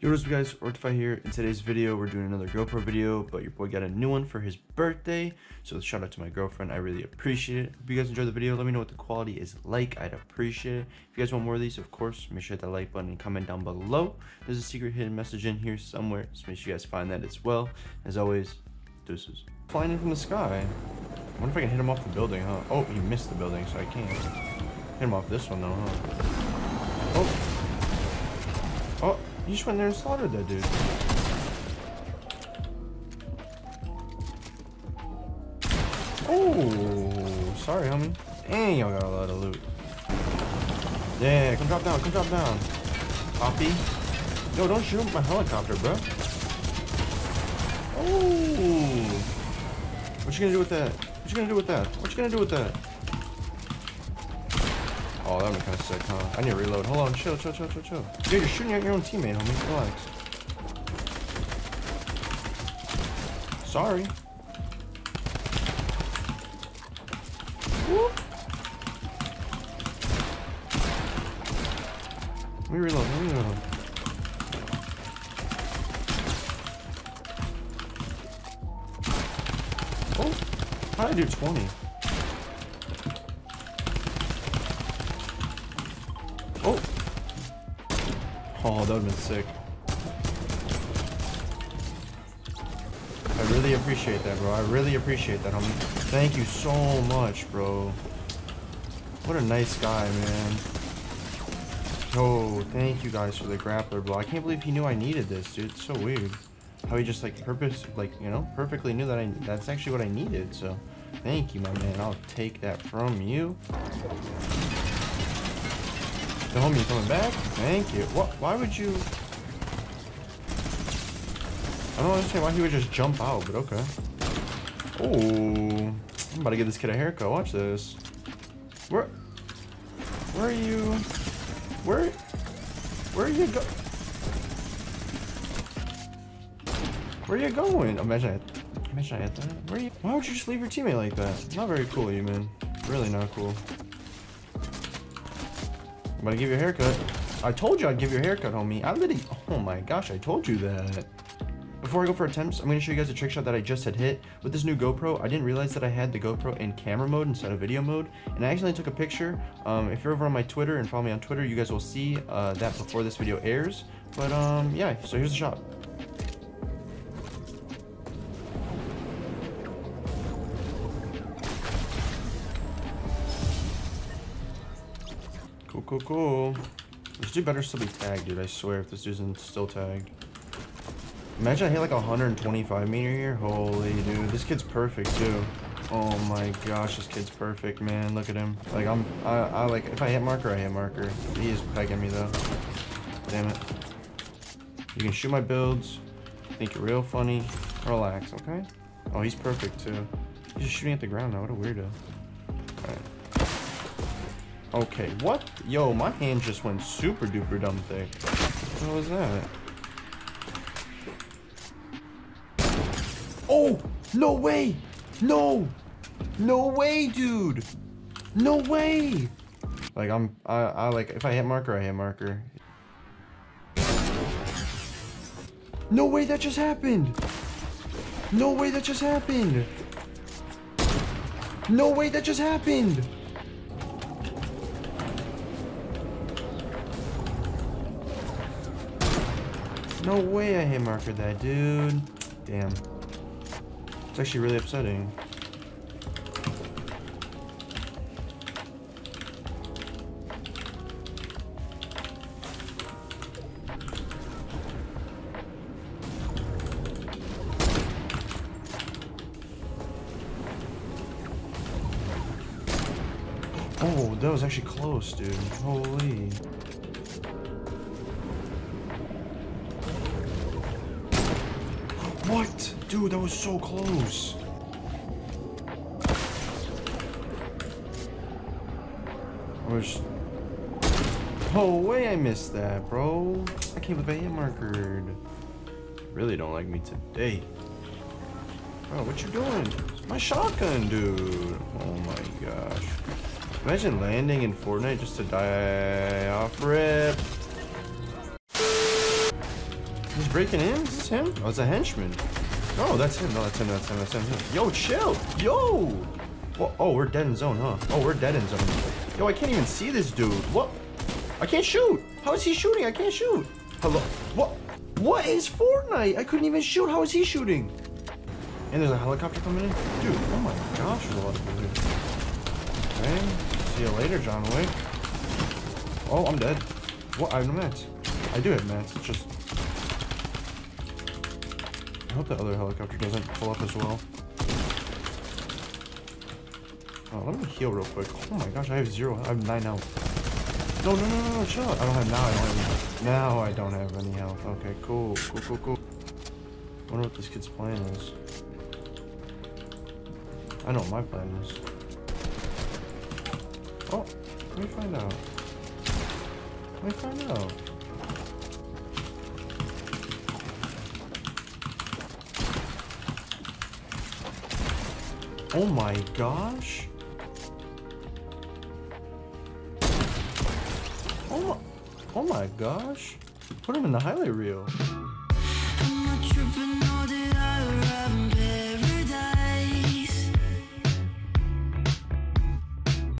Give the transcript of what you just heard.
Yo, what's up guys, Orcedify here. In today's video, we're doing another GoPro video, but your boy got a new one for his birthday. So shout out to my girlfriend, I really appreciate it. If you guys enjoyed the video, let me know what the quality is like, I'd appreciate it. If you guys want more of these, of course, make sure to hit that like button and comment down below. There's a secret hidden message in here somewhere, so make sure you guys find that as well. As always, deuces. Flying in from the sky. I wonder if I can hit him off the building, huh? Oh, he missed the building, so I can't. Hit him off this one though, huh? Oh. Oh, you just went there and slaughtered that dude. Oh, sorry, homie. Dang, y'all got a lot of loot. Yeah, come drop down, come drop down. Poppy. Yo, don't shoot my helicopter, bro. Oh. What you gonna do with that? What you gonna do with that? What you gonna do with that? Oh, that would be kind of sick, huh? I need to reload. Hold on, chill, chill, chill, chill, chill. Dude, you're shooting at your own teammate, homie. Relax. Sorry. Whoop. Let me reload, let me reload. Oh, how did I do 20? Oh, that would've been sick. I really appreciate that, bro. I really appreciate that. Thank you so much, bro. What a nice guy, man. Oh, thank you guys for the grappler, bro. I can't believe he knew I needed this, dude. It's so weird. How he just, like, purpose, like, you know, perfectly knew that I, that's actually what I needed, so. Thank you, my man. I'll take that from you. The homie coming back? Thank you. What? Why would you... I don't understand why he would just jump out, but okay. Oh, I'm about to give this kid a haircut. Watch this. Where... Where are you... Where... Where are you go... Where are you going? Imagine I... Imagine I had that. Where you... Why would you just leave your teammate like that? Not very cool you, man. Really not cool. I'm gonna give you a haircut. I told you I'd give you a haircut, homie. I literally, oh my gosh, I told you that. Before I go for attempts, I'm gonna show you guys a trick shot that I just had hit. With this new GoPro, I didn't realize that I had the GoPro in camera mode instead of video mode. And I actually took a picture. Um, if you're over on my Twitter and follow me on Twitter, you guys will see uh, that before this video airs. But um, yeah, so here's the shot. Cool, cool. This dude better still be tagged, dude. I swear, if this dude's still tagged. Imagine I hit like 125 meter here. Holy, dude. This kid's perfect, too. Oh my gosh, this kid's perfect, man. Look at him. Like, I'm, I, I like, if I hit marker, I hit marker. He is pegging me, though. Damn it. You can shoot my builds. Think you're real funny. Relax, okay? Oh, he's perfect, too. He's just shooting at the ground now. What a weirdo. Alright. Okay, what? Yo, my hand just went super duper dumb thick. What was that? Oh! No way! No! No way, dude! No way! Like, I'm, I, I like, if I hit marker, I hit marker. No way that just happened! No way that just happened! No way that just happened! No way I hit marker that, dude. Damn. It's actually really upsetting. Oh, that was actually close, dude. Holy. What? Dude, that was so close. Was... Oh, way I missed that, bro. I can't believe I hit markered. Really don't like me today. Bro, what you doing? It's my shotgun, dude. Oh my gosh. Imagine landing in Fortnite just to die off rip. He's breaking in? Is this him? Oh, it's a henchman. No, that's him. No, that's him. That's him. That's him. Yo, chill. Yo. Whoa, oh, we're dead in zone, huh? Oh, we're dead in zone. Yo, I can't even see this dude. What? I can't shoot. How is he shooting? I can't shoot. Hello. What? What is Fortnite? I couldn't even shoot. How is he shooting? And there's a helicopter coming in. Dude, oh my gosh, there's a lot of people here. Okay. See you later, John Wick. Oh, I'm dead. What? I have no mats. I do have mats. It's just... I hope the other helicopter doesn't pull up as well. Oh, let me heal real quick. Oh my gosh, I have zero. I have nine health. No, no, no, no, no, chill out. I don't have now. I don't have. Now I don't have any health. Okay, cool, cool, cool, cool. I wonder what this kid's plan is. I know what my plan is. Oh, let me find out. Let me find out. Oh my gosh. Oh my, oh my gosh. Put him in the highlight reel.